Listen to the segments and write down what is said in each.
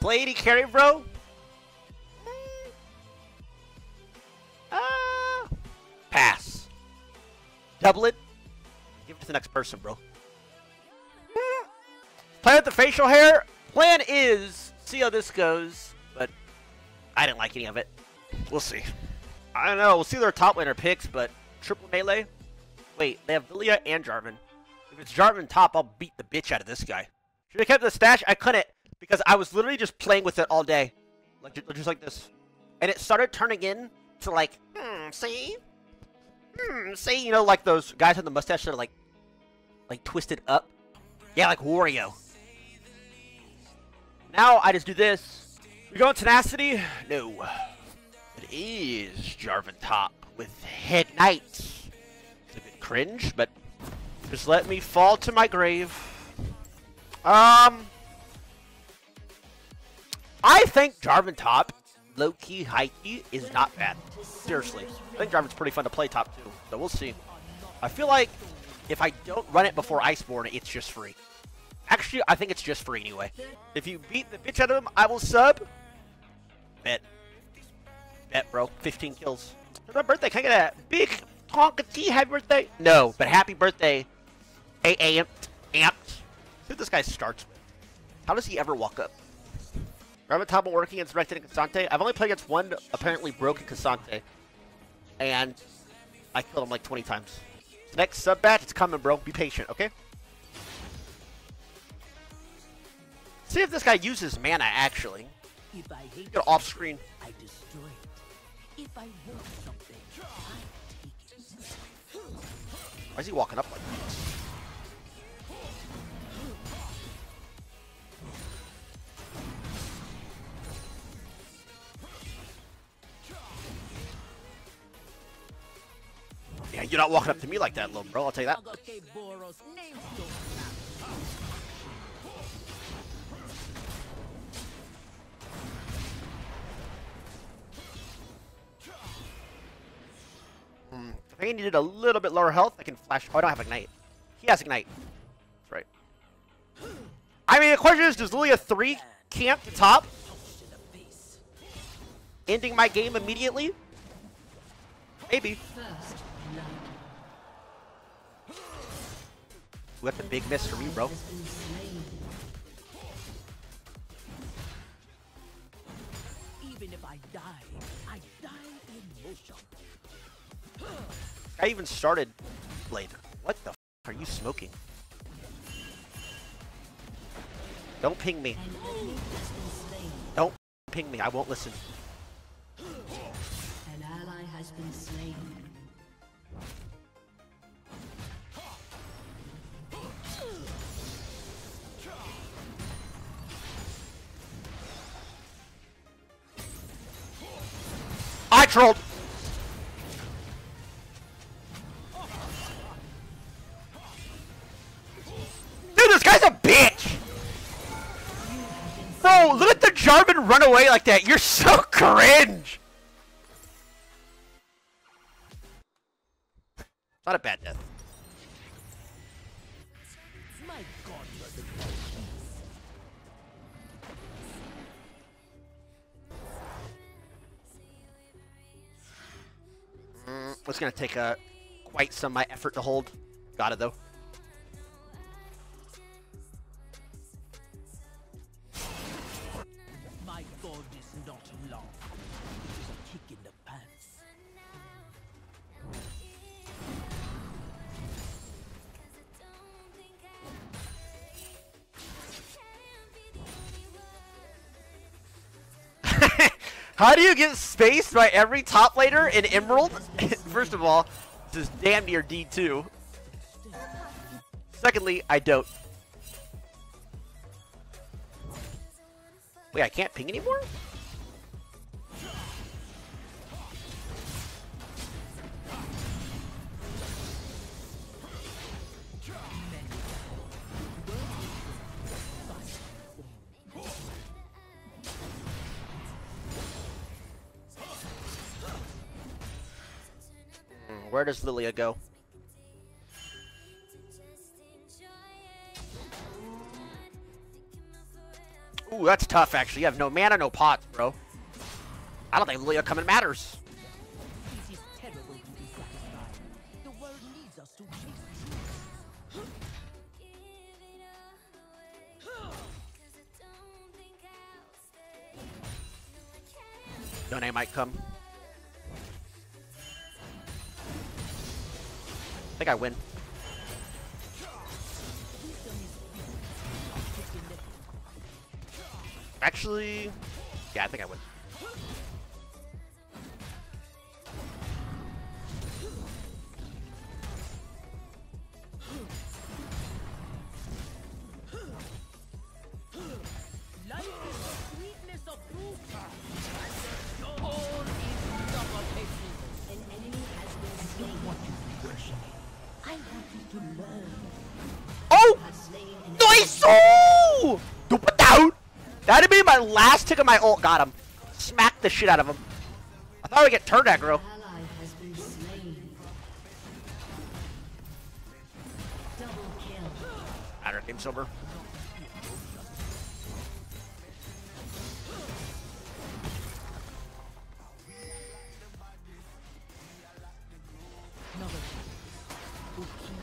Play AD carry, bro? Uh, pass. Double it. Give it to the next person, bro. Mm. Play with the facial hair. Plan is see how this goes, but I didn't like any of it. We'll see. I don't know. We'll see their top laner picks, but triple melee. Wait, they have Lilia and Jarvan. If it's Jarvan top, I'll beat the bitch out of this guy. Should have kept the stash. I couldn't because I was literally just playing with it all day, like just like this, and it started turning in to like, hmm, see, hmm, see, you know, like those guys with the mustache that are like, like twisted up. Yeah, like Wario. Now I just do this. We going tenacity? No. It is Jarvan top with head knights. It's a bit cringe, but just let me fall to my grave. Um, I think Jarvan top, low key, high key, is not bad. Seriously, I think Jarvan's pretty fun to play top too. So we'll see. I feel like if I don't run it before Iceborne, it's just free. Actually, I think it's just free anyway. If you beat the bitch out of him, I will sub. Bet. Bet, bro. 15 kills. It's my birthday. Can I get a big Tonka T happy birthday? No, but happy birthday. A amped. Amped. See what this guy starts with. How does he ever walk up? Remember top working against Rected and K'Sante? I've only played against one apparently broken K'Sante. And I killed him like 20 times. Next sub batch, it's coming, bro. Be patient, okay? See if this guy uses mana, actually. If I hate Get off screen. I destroy it. If I want something, I take it. Why is he walking up like that? Yeah, you're not walking up to me like that, little bro. I'll tell you that. Boros, names. If I needed a little bit lower health, I can flash. Oh, I don't have Ignite. He has Ignite. That's right. I mean, the question is, does Lilia 3 camp the top? Ending my game immediately? Maybe. We got the big miss for me, bro. Even if I die, I die in motion. I even started Blade. What the f are you smoking? Don't ping me. Don't ping me. I won't listen. An ally has been slain. Dude, this guy's a bitch. Bro, look at the Jarvan run away like that. You're so cringe. Not a bad death. Mm, it's gonna take uh, quite some uh, effort to hold. Got it though. My God is not long. It is a kick in the pants. How do you get spaced by every top laner in Emerald? First of all, this is damn near D2. Secondly, I don't. Wait, I can't ping anymore? Where does Lilia go? Ooh, that's tough, actually. You have no mana, no pots, bro. I don't think Lilia coming matters. It is terrible think I win. Actually, yeah, I think I win. Last tick of my ult. Got him. Smacked the shit out of him. I thought we'd get turned aggro. I don't.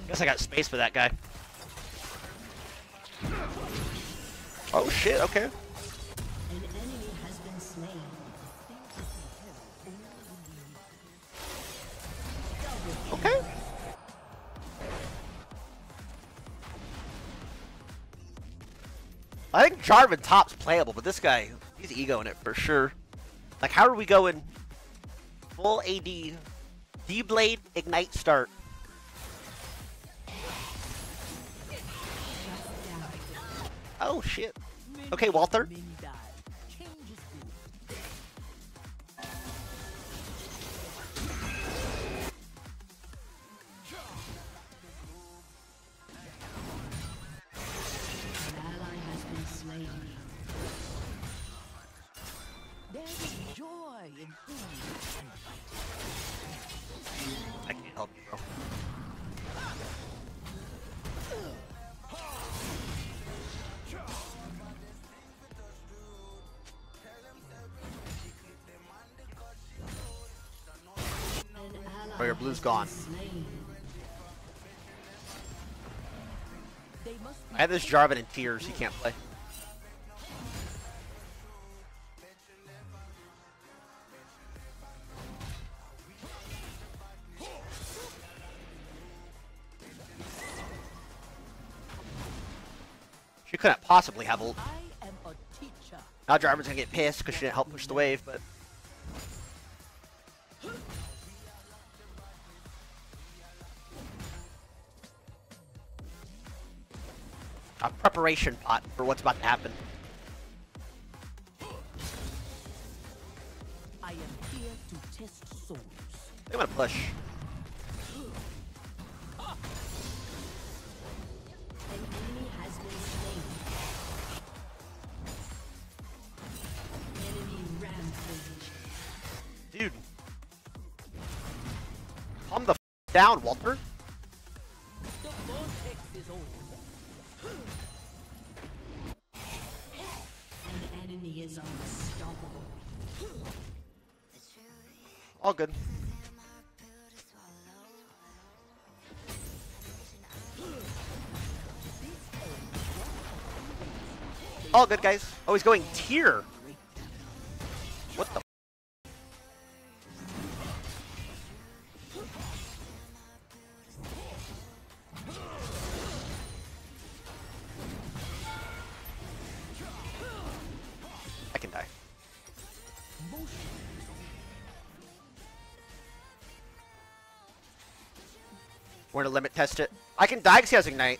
Guess I got space for that guy. Oh shit, okay. I think Jarvan top's playable, but this guy, he's egoing it for sure. Like, how are we going full AD, D-Blade, Ignite start? Oh shit. Okay, Walter. Ally your blue's has gone. been slain. They must be I have this Jarvan in tears, he can't play. She couldn't possibly have ult. A. Now Jarvan's gonna get pissed because she didn't help push the wave, but preparation pot for what's about to happen. I am here to test souls. I'm gonna push. An enemy has been slain. Enemy rampage. Dude. Calm the f down, Walter. All good, guys. Oh, he's going tier. What the? I can die. We're gonna limit test it. I can die because he has ignite.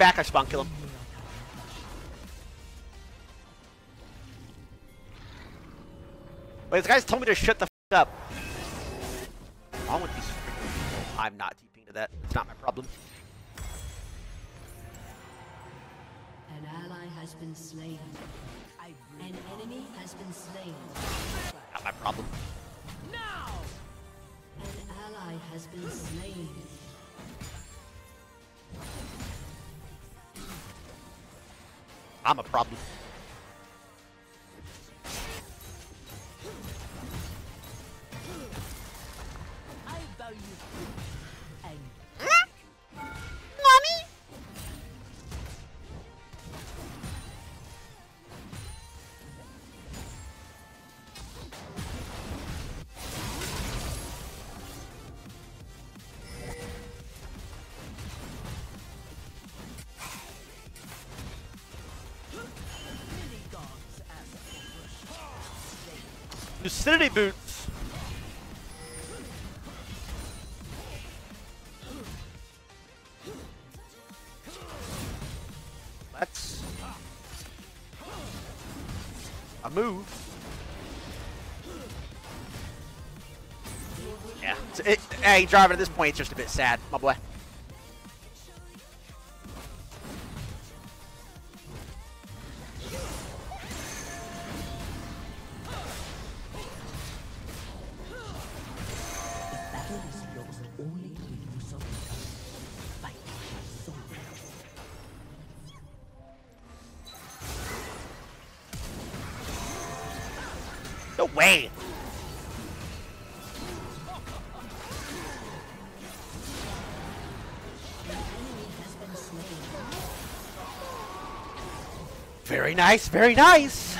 Back, I spawn kill him. Wait, this guy's told me to shut the up. What's wrong with these freaking people? I'm not TPing to that. It's not my problem. An ally has been slain. I An enemy has been slain. Not my problem. now. An ally has been slain. I'm a problem. I value Lucidity boots. Let's a move. Yeah. It, hey, driving at this point, it's just a bit sad, my boy. Nice, very nice.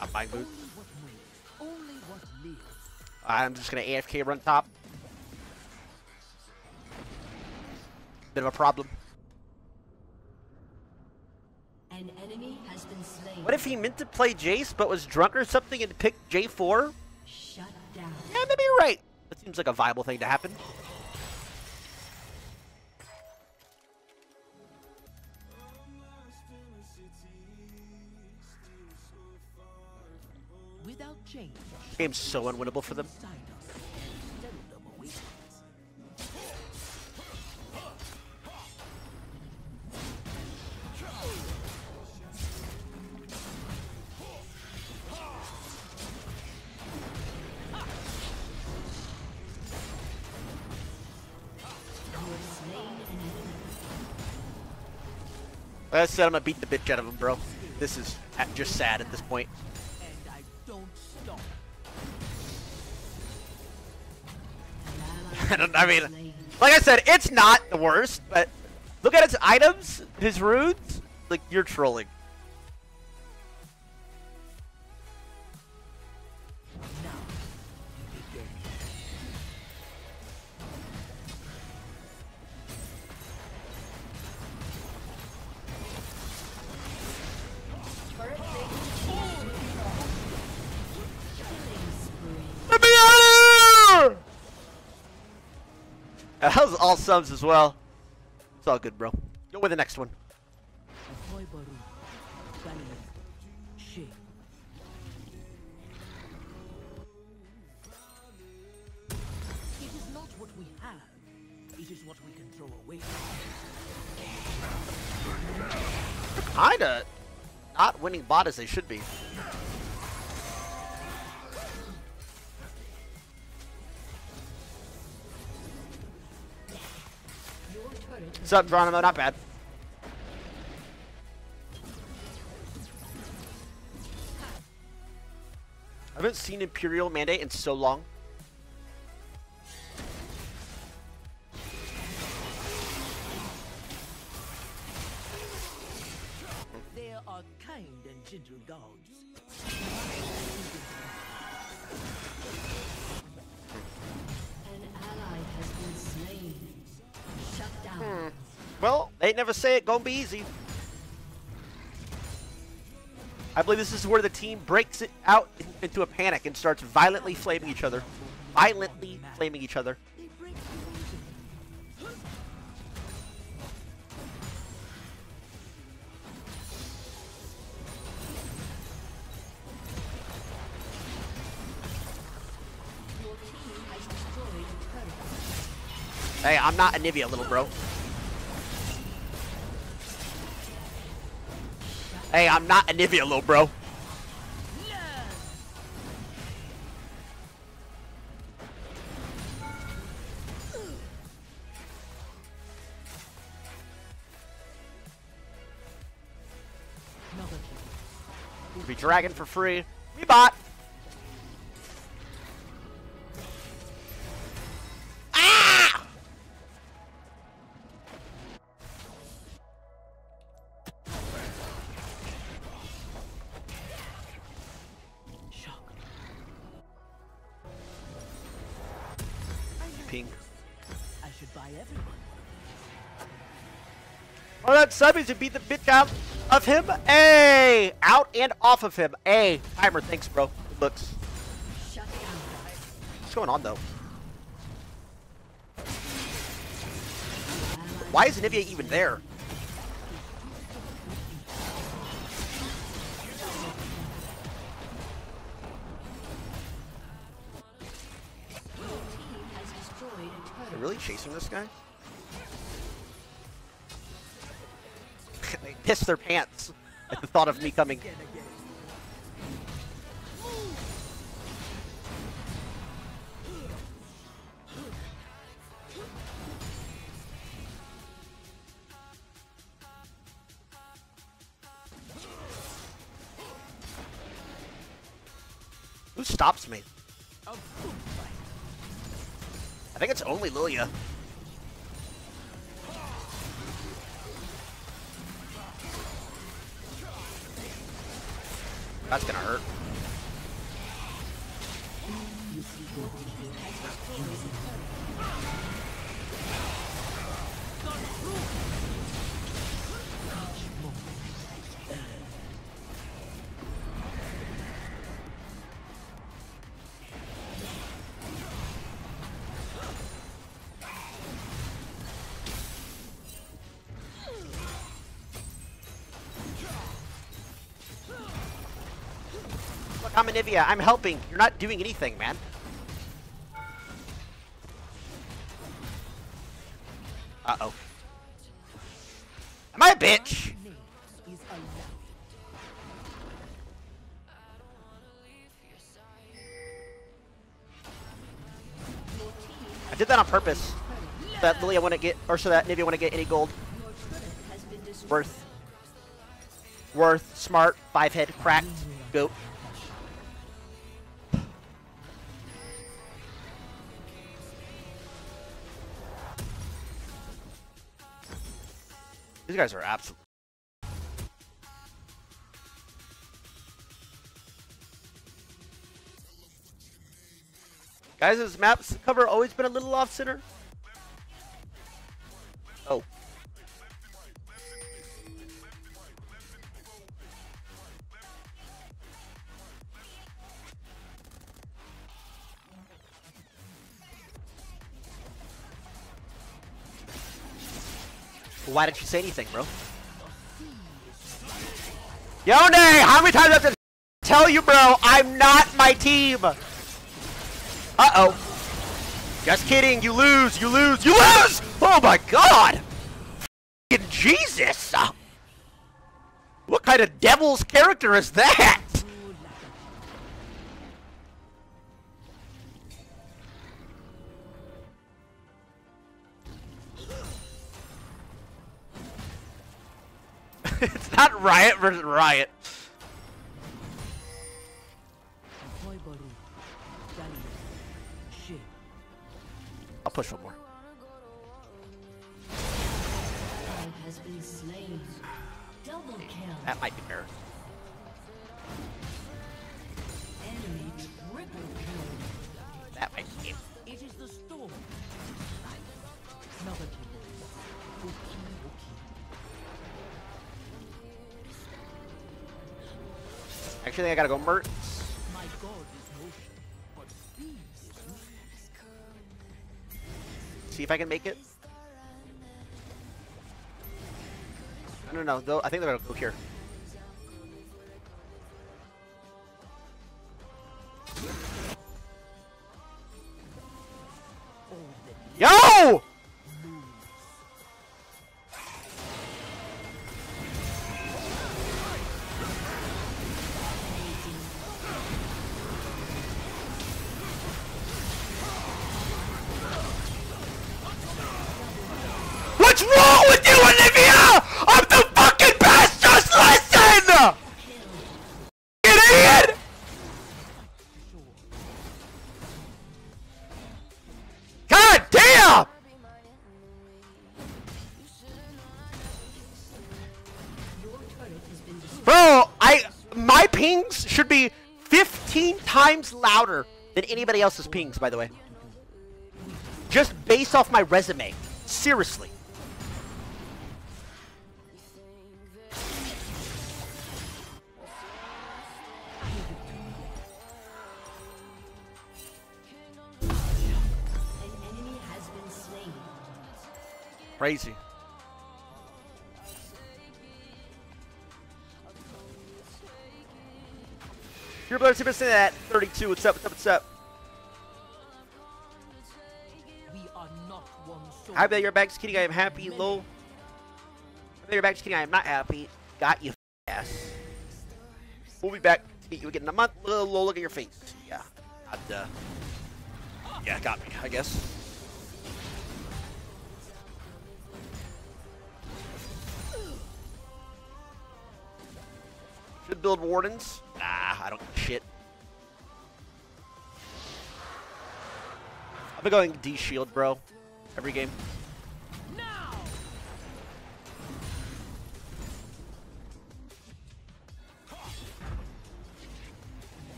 I'm buying boots. What moves, only what lives. I'm just gonna AFK run top. Bit of a problem. An enemy has been slain. What if he meant to play Jace but was drunk or something and picked J4? Shut down. Yeah, maybe you're right. That seems like a viable thing to happen. Game's so unwinnable for them. Like I said, I'm gonna beat the bitch out of him, bro. This is just sad at this point. Mean. Like I said, it's not the worst, but look at his items, his runes. Like you're trolling. Was all subs as well. It's all good, bro. Go with the next one. Ahoy Baru. Valiant. Shame. It is not what we have. It is what we can throw away. Kinda not winning bot as they should be. Turret What's up, Geronimo? Not bad. I haven't seen Imperial Mandate in so long. There are kind and gentle gods. An ally has been slain. Shut down. Hmm. Well, they never say it. Gonna be easy. I believe this is where the team breaks it out in, into a panic and starts violently flaming each other. Violently flaming each other. Hey, I'm not Anivia, little bro. Hey, I'm not Anivia, little bro. Be dragon for free. We bought. Subbies to beat the bitch out of him. Hey, out and off of him. Hey, timer. Thanks, bro. Good looks. What's going on though? Why is Nivea even there? A really chasing this guy? Piss their pants at the thought of me coming. Who stops me? Fight. I think it's only Lilia. That's gonna hurt. Anivia. I'm helping. You're not doing anything, man. Uh-oh. Am I a bitch? I did that on purpose. So that Lilia wouldn't get, or so that Nivea wouldn't get any gold. Worth. Worth. Smart. Five head. Cracked. Goat. Guys are absolutely. Guys, has maps cover always been a little off center? Oh. Why didn't you say anything, bro? Yone, how many times I have to tell you, bro? I'm not my team. Uh-oh. Just kidding. You lose. You lose. You lose. Oh my God. Jesus. What kind of devil's character is that? it's not Riot versus Riot. I'll push one more. That might be fair. That might be. It is the storm. Another Actually, I gotta go Mert. See if I can make it. No, no, no. They'll, I think they're gonna go here. Times louder than anybody else's pings, by the way. Just based off my resume. Seriously. An enemy has been slain. Crazy. Your brother Super Saiyan at 32. What's up? What's up? What's up? We are not one soul. I bet you're back, just kidding. I am happy. Low. I bet you're back, just kidding. I am not happy. Got you, ass. We'll be back to get you again in a month. Low, low, look at your face. Yeah. Not, uh, yeah, got me, I guess. Should build wardens. I've been going D shield, bro. Every game. Now!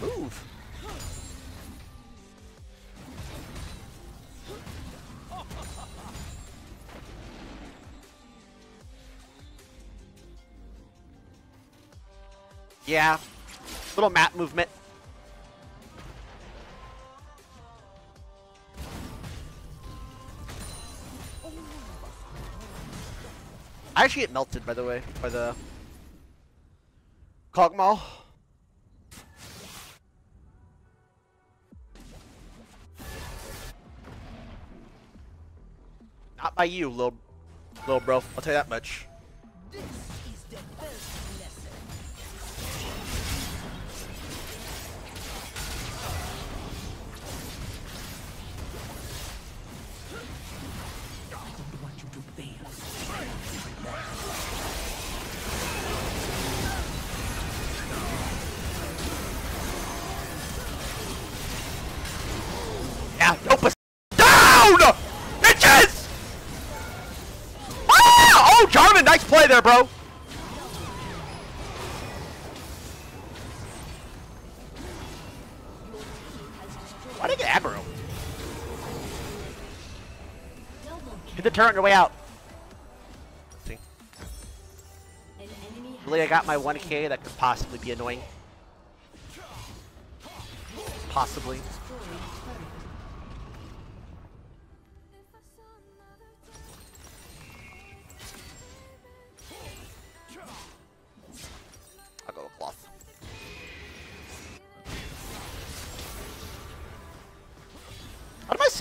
Move. Yeah. Little map movement. I actually get melted, by the way, by the Kog'Maw. Not by you, little, little bro. I'll tell you that much. Play there, bro. Why did I get aggro? Hit the turret on your way out. See, enemy has really, I got my 1k. That could possibly be annoying. Possibly.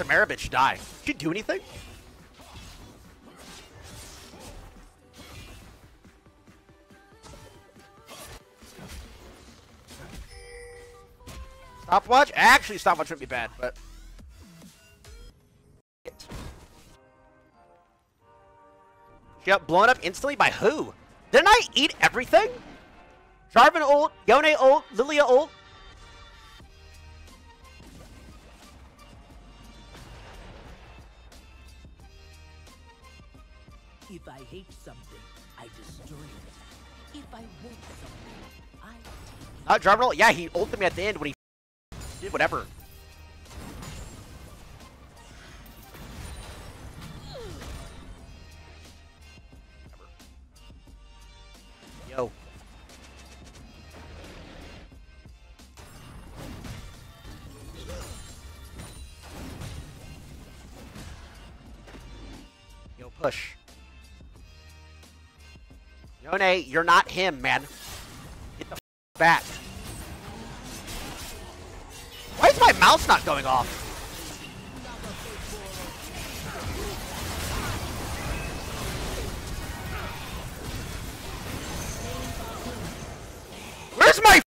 Bitch die? Did she do anything? Stopwatch? Actually, stopwatch wouldn't be bad, but. She got blown up instantly by who? Didn't I eat everything? Jarvan ult, Yone ult, Lilia ult. If I hate something, I destroy it. If I want something, I take it. Uh, Jarvan ult, yeah, he ulted me at the end when he did whatever. Yo. Yo, push. Yone, you're not him, man. Get the back. Why is my mouse not going off? Where's my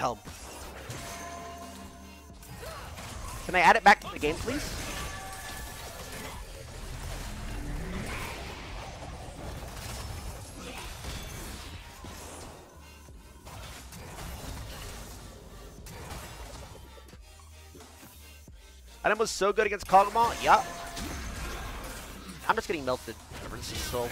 Need. Can I add it back to the game, please? Item was so good against Kog'Maw. Yup. I'm just getting melted. Emergency soul.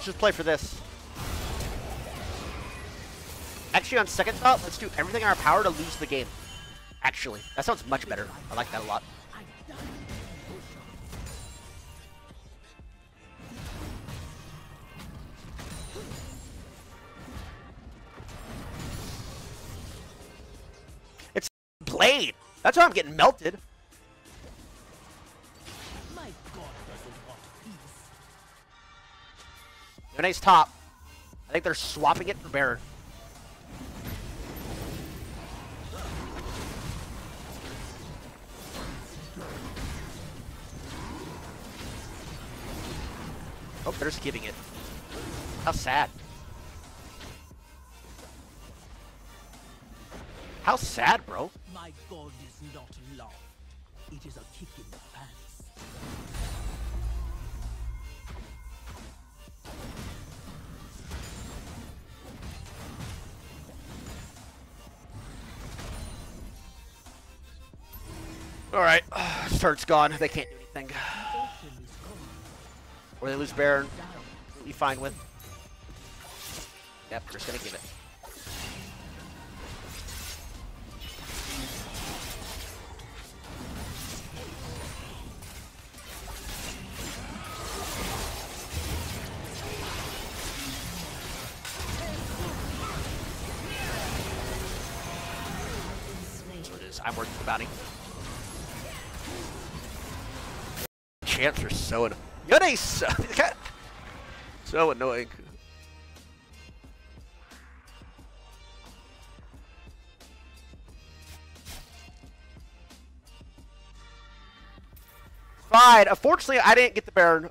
Let's just play for this. Actually, on second thought, let's do everything in our power to lose the game. Actually, that sounds much better. I like that a lot. It's Blade. That's why I'm getting melted. Yone's top. I think they're swapping it for Baron. Oh, they're giving it. How sad. How sad, bro. My god is not love. It is a kick in the Alright, start's gone. They can't do anything. Or they lose Baron. Down. Completely fine with. Yep, we're just gonna give it. So annoying. So, annoying. Fine. Unfortunately, I didn't get the Baron.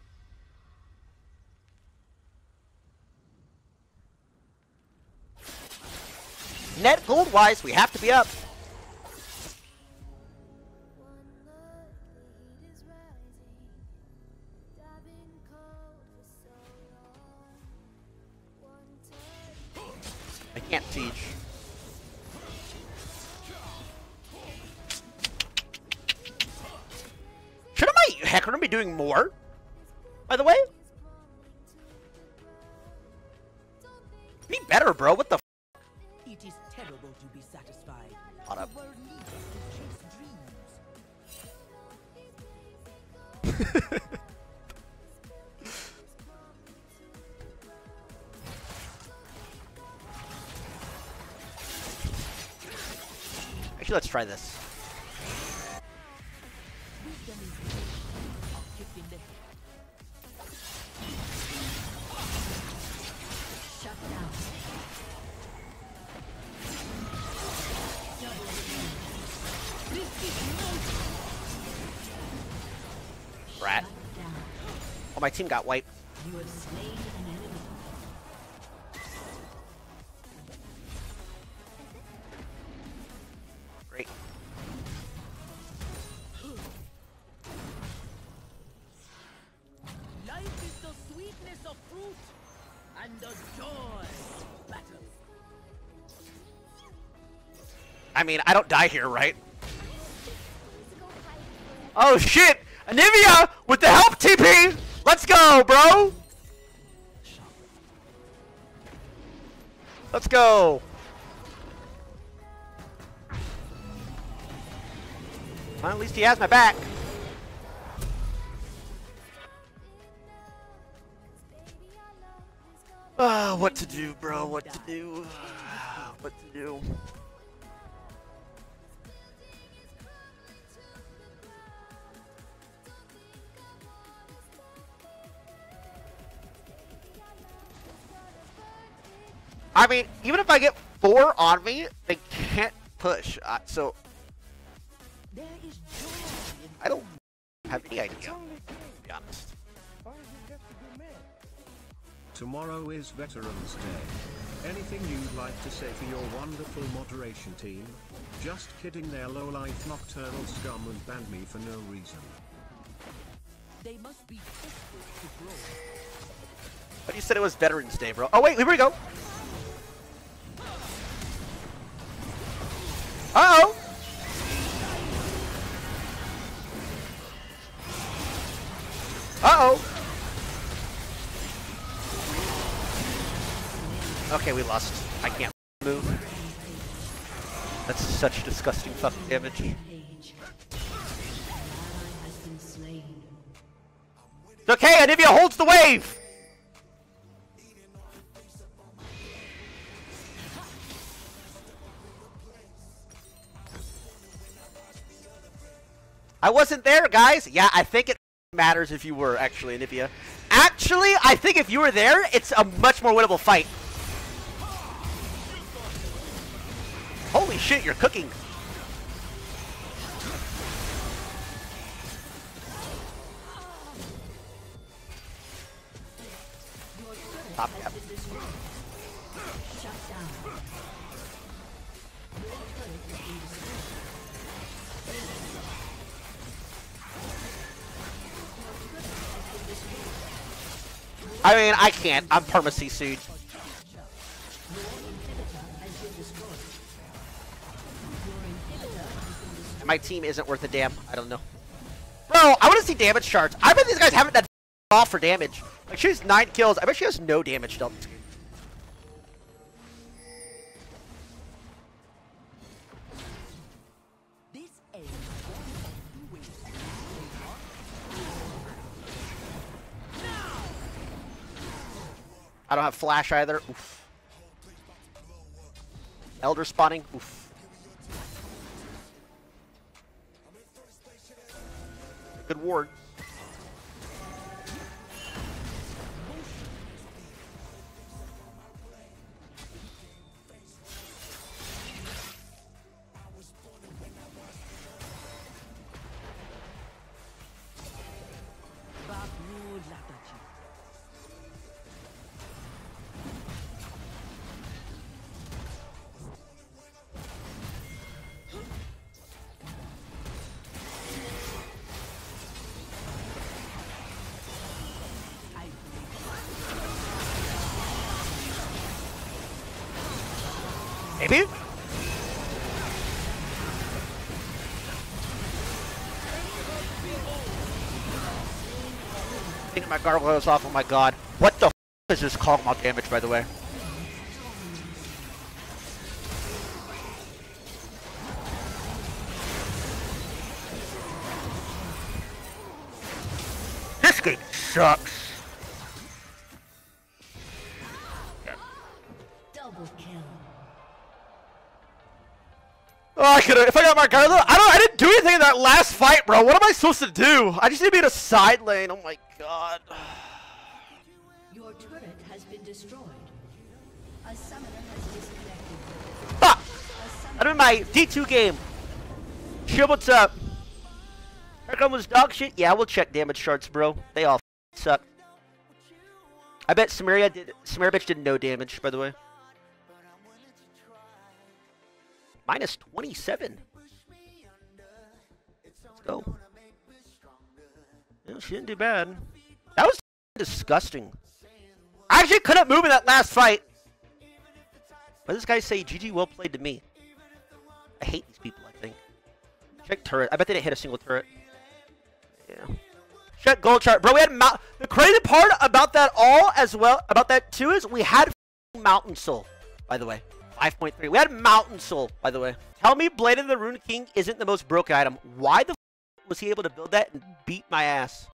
Net gold wise, we have to be up. Shouldn't my Hecarim be doing more? By the way? Be better, bro. What the f It is terrible to be satisfied. Hold up. The world needs us to chase dreams. Actually, let's try this. My team got wiped. You have slain an enemy. Great. Life is the sweetness of fruit and the joy of battle. I mean, I don't die here, right? Oh shit! Anivia with the help TP! Let's go, bro! Let's go! Well, at least he has my back. Ah, what to do, bro? What to do? What to do? I mean, even if I get four on me, they can't push. Uh, so There is joy in I don't have any idea, to be honest. Tomorrow is Veterans Day. Anything you'd like to say for your wonderful moderation team? Just kidding, they're low-life nocturnal scum and banned me for no reason. They must be desperate to grow. But you said it was Veterans Day, bro. Oh, wait, here we go. Uh-oh. Uh-oh. Okay, we lost. I can't move. That's such disgusting fucking damage. Okay, Anivia holds the wave! I wasn't there, guys. Yeah, I think it matters if you were, actually, Anivia. Actually, I think if you were there, it's a much more winnable fight. Holy shit, you're cooking. Top cap. I mean, I can't. I'm perma CC'd. Your inhibitor has been destroyed. Your inhibitor has been destroyed. My team isn't worth a damn. I don't know. Bro, I want to see damage charts. I bet these guys haven't done off for damage. Like, she has 9 kills. I bet she has no damage dealt. Flash either. Oof. Elder spawning. Oof. Good ward. My gargoyles off. Oh my god. What the is this Kog'Maw damage, by the way? This game sucks. Oh, I could have. if I got Margarlo, I don't I didn't do anything in that last fight, bro. What am I supposed to do? I just need to be in a side lane. Oh my god. Your turret has been destroyed. A summoner has disconnected. Fuck! I'm in my D2 game. Shib, what's up? Here comes dog shit. Yeah, we'll check damage charts, bro. They all suck. I bet Samira did. Samira bitch did no damage, by the way. Minus 27. Let's go. Yeah, she didn't do bad. That was disgusting. I actually couldn't move in that last fight. But this guy say GG well played to me. I hate these people, I think. Check turret. I bet they didn't hit a single turret. Yeah. Check gold chart. Bro, we had mount. The crazy part about that all as well, about that too, is we had Mountain Soul, by the way. 5.3. We had Mountain Soul, by the way. Tell me Blade of the Ruined King isn't the most broken item. Why the was he able to build that and beat my ass?